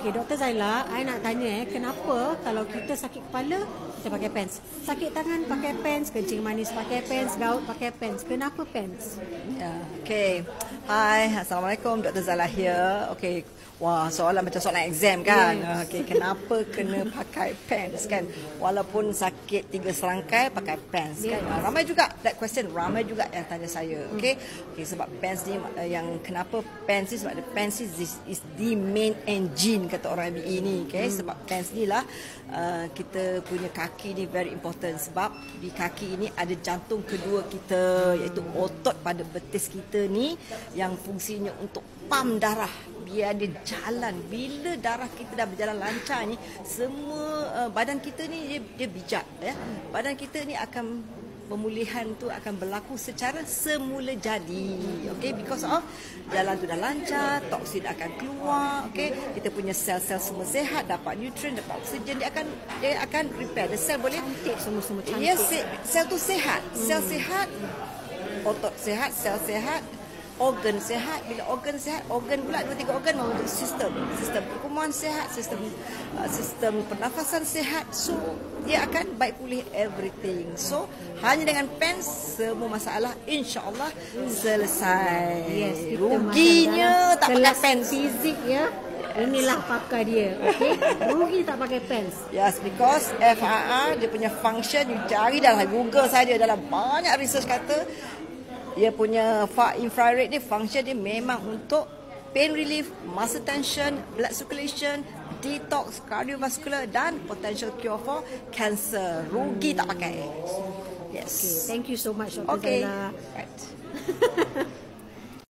Okay, Dr. Zaila, saya nak tanya eh, kenapa kalau kita sakit kepala, kita pakai pants? Sakit tangan pakai pants, kencing manis pakai pants, gaut pakai pants. Kenapa pants? Yeah. Okay. Hi. Assalamualaikum. Dr. Zala here. Okay. Wah, soalan macam soalan exam kan? Yes. Okay, kenapa kena pakai pants kan? Walaupun sakit tiga serangkai, pakai pants kan? Yes. Ramai juga, that question ramai juga yang tanya saya. Okay. Okay, sebab pants ni, uh, yang kenapa pants ni? Sebab the pants is, is, is the main engine kata orang MBE ni. Okay, sebab pants ni lah uh, kita punya kaki ni very important. Sebab di kaki ini ada jantung kedua kita, iaitu otot pada betis kita ni yang fungsinya untuk pam darah. Biar dia jalan. Bila darah kita dah berjalan lancar ni semua uh, badan kita ni dia, dia bijak ya. Badan kita ni akan pemulihan tu akan berlaku secara semula jadi okay because of jalan tu dah lancar toksin akan keluar okay kita punya sel-sel semua sehat dapat nutrien dapat oksigen dia akan dia akan repair. The cell boleh? Cantik semua-semua cantik. Yes, se- sel tu sehat. Sel sehat, otot sehat, sel sehat, organ sehat. Bila organ sehat, organ pula dua tiga organ membentuk sistem. Sistem perkumuhan sehat, sistem uh, sistem pernafasan sehat. So dia akan baik pulih everything. So hanya dengan pens semua masalah insya-Allah selesai. Yes, ruginya tak pakai pens. Fizik ya. Inilah pakai dia. Okay? Rugi tak pakai pants. Yes, because FRR dia punya function you cari dalam Google saja dalam banyak research kata dia punya far infrared ni function dia memang untuk pain relief, muscle tension, blood circulation, detox, cardiovascular dan potential cure for cancer. Rugi tak pakai. Yes. Okay, thank you so much Dr. Okay. Zaila. Right.